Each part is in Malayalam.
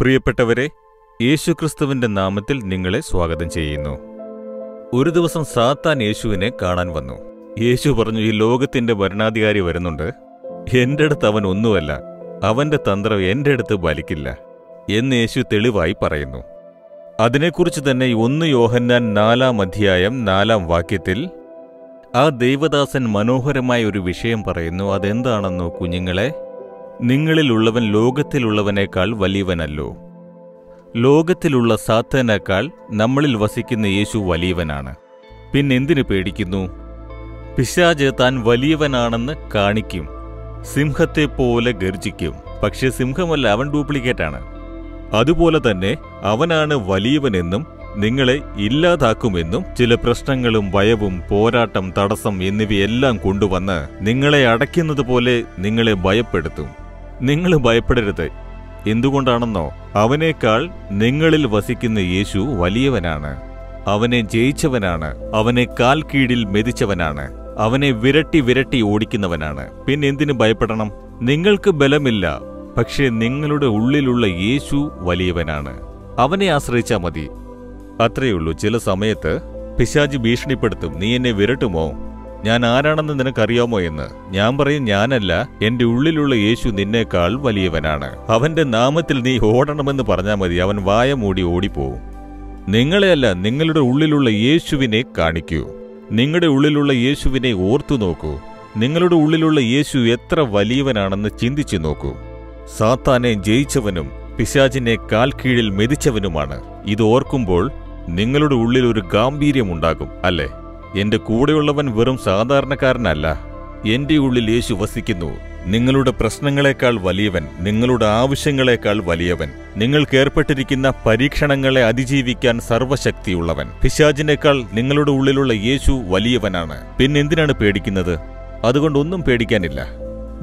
പ്രിയപ്പെട്ടവരെ യേശുക്രിസ്തുവിന്റെ നാമത്തിൽ നിങ്ങളെ സ്വാഗതം ചെയ്യുന്നു. ഒരു ദിവസം സാത്താൻ യേശുവിനെ കാണാൻ വന്നു. യേശു പറഞ്ഞു ഈ ലോകത്തിന്റെ ഭരണാധികാരി വരുന്നുണ്ട്. എന്റെ അടുത്ത് അവൻ ഒന്നുമല്ല. അവന്റെ തന്ത്രം എന്റെ അടുത്ത് വലിക്കില്ല എന്ന് യേശു തെളിവായി പറയുന്നു. അതിനെക്കുറിച്ച് തന്നെ ഒന്ന് യോഹന്നാൻ നാലാം അധ്യായം നാലാം വാക്യത്തിൽ ആ ദൈവദാസൻ മനോഹരമായ ഒരു വിഷയം പറയുന്നു. അതെന്താണെന്നോ കുഞ്ഞുങ്ങളെ നിങ്ങളിലുള്ളവൻ ലോകത്തിലുള്ളവനേക്കാൾ വലിയവനല്ലോ. ലോകത്തിലുള്ള സാത്താനേക്കാൾ നമ്മളിൽ വസിക്കുന്ന യേശു വലിയവനാണ്. പിന്നെന്തിനു പേടിക്കുന്നു? പിശാജ് താൻ വലിയവനാണെന്ന് കാണിക്കും. സിംഹത്തെ പോലെ ഗർജിക്കും പക്ഷേ സിംഹമല്ല അവൻ ഡ്യൂപ്ലിക്കേറ്റാണ്. അതുപോലെ തന്നെ അവനാണ് വലിയവനെന്നും നിങ്ങളെ ഇല്ലാതാക്കുമെന്നും ചില പ്രശ്നങ്ങളും ഭയവും പോരാട്ടം തടസ്സം എന്നിവയെല്ലാം കൊണ്ടുവന്ന് നിങ്ങളെ അടയ്ക്കുന്നത് പോലെ നിങ്ങളെ ഭയപ്പെടുത്തും. നിങ്ങൾ ഭയപ്പെടരുത്. എന്തുകൊണ്ടാണെന്നോ അവനേക്കാൾ നിങ്ങളിൽ വസിക്കുന്ന യേശു വലിയവനാണ്. അവനെ ജയിച്ചവനാണ്. അവനെ കാൽ കീഴിൽ മെതിച്ചവനാണ്. അവനെ വിരട്ടി വിരട്ടി ഓടിക്കുന്നവനാണ്. പിന്നെ എന്തിനു ഭയപ്പെടണം? നിങ്ങൾക്ക് ബലമില്ല പക്ഷേ നിങ്ങളുടെ ഉള്ളിലുള്ള യേശു വലിയവനാണ്. അവനെ ആശ്രയിച്ചാൽ മതി. അത്രയുള്ളൂ. ചില സമയത്ത് പിശാജ് ഭീഷണിപ്പെടുത്തും. നീ എന്നെ വിരട്ടുമോ? ഞാൻ ആരാണെന്ന് നിനക്കറിയാമോ എന്ന്? ഞാൻ പറയും ഞാനല്ല. എന്റെ ഉള്ളിലുള്ള യേശു നിന്നേക്കാൾ വലിയവനാണ്. അവന്റെ നാമത്തിൽ നീ ഓടണമെന്ന് പറഞ്ഞാൽ മതി. അവൻ വായ മൂടി ഓടിപ്പോവും. നിങ്ങളെയല്ല നിങ്ങളുടെ ഉള്ളിലുള്ള യേശുവിനെ കാണിക്കൂ. നിങ്ങളുടെ ഉള്ളിലുള്ള യേശുവിനെ ഓർത്തു നോക്കൂ. നിങ്ങളുടെ ഉള്ളിലുള്ള യേശു എത്ര വലിയവനാണെന്ന് ചിന്തിച്ചു നോക്കൂ. സാത്താനെ ജയിച്ചവനും പിശാചിനെ കാൽ കീഴിൽ മെതിച്ചവനുമാണ്. ഇത് ഓർക്കുമ്പോൾ നിങ്ങളുടെ ഉള്ളിൽ ഒരു ഗാംഭീര്യമുണ്ടാകും അല്ലേ? എന്റെ കൂടെയുള്ളവൻ വെറും സാധാരണക്കാരനല്ല. എന്റെ ഉള്ളിൽ യേശു വസിക്കുന്നു. നിങ്ങളുടെ പ്രശ്നങ്ങളെക്കാൾ വലിയവൻ നിങ്ങളുടെ ആവശ്യങ്ങളെക്കാൾ വലിയവൻ നിങ്ങൾക്ക് ഏർപ്പെട്ടിരിക്കുന്ന പരീക്ഷണങ്ങളെ അതിജീവിക്കാൻ സർവശക്തിയുള്ളവൻ. പിശാജിനേക്കാൾ നിങ്ങളുടെ ഉള്ളിലുള്ള യേശു വലിയവനാണ്. പിന്നെന്തിനാണ് പേടിക്കുന്നത്? അതുകൊണ്ടൊന്നും പേടിക്കാനില്ല.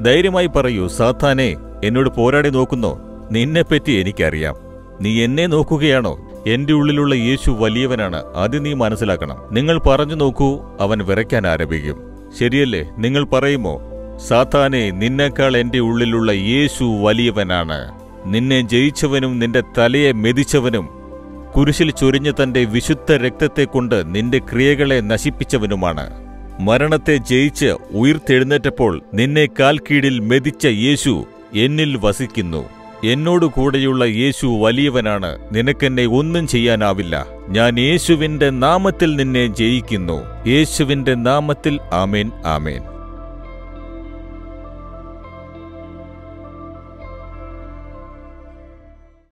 ധൈര്യമായി പറയൂ സാത്താനെ എന്നോട് പോരാടി നോക്കുന്നോ. നിന്നെപ്പറ്റി എനിക്കറിയാം. നീ എന്നെ നോക്കുകയാണോ? എന്റെ ഉള്ളിലുള്ള യേശു വലിയവനാണ്. അത് നീ മനസ്സിലാക്കണം. നിങ്ങൾ പറഞ്ഞു നോക്കൂ അവൻ വിറയ്ക്കാൻ ആരംഭിക്കും. ശരിയല്ലേ? നിങ്ങൾ പറയുമോ സാത്താനെ നിന്നേക്കാൾ എന്റെ ഉള്ളിലുള്ള യേശു വലിയവനാണ്. നിന്നെ ജയിച്ചവനും നിന്റെ തലയെ മെതിച്ചവനും കുരിശിൽ ചൊരിഞ്ഞ തന്റെ വിശുദ്ധ രക്തത്തെക്കൊണ്ട് നിന്റെ ക്രിയകളെ നശിപ്പിച്ചവനുമാണ്. മരണത്തെ ജയിച്ച് ഉയർത്തെഴുന്നേറ്റപ്പോൾ നിന്നെ കാൽക്കീഴിൽ മെതിച്ച യേശു എന്നിൽ വസിക്കുന്നു. എന്നോടു കൂടെയുള്ള യേശു വലിയവനാണ്. നിനക്കെന്നെ ഒന്നും ചെയ്യാനാവില്ല. ഞാൻ യേശുവിന്റെ നാമത്തിൽ നിന്നെ ജയിക്കുന്നു. യേശുവിന്റെ നാമത്തിൽ ആമേൻ ആമേൻ.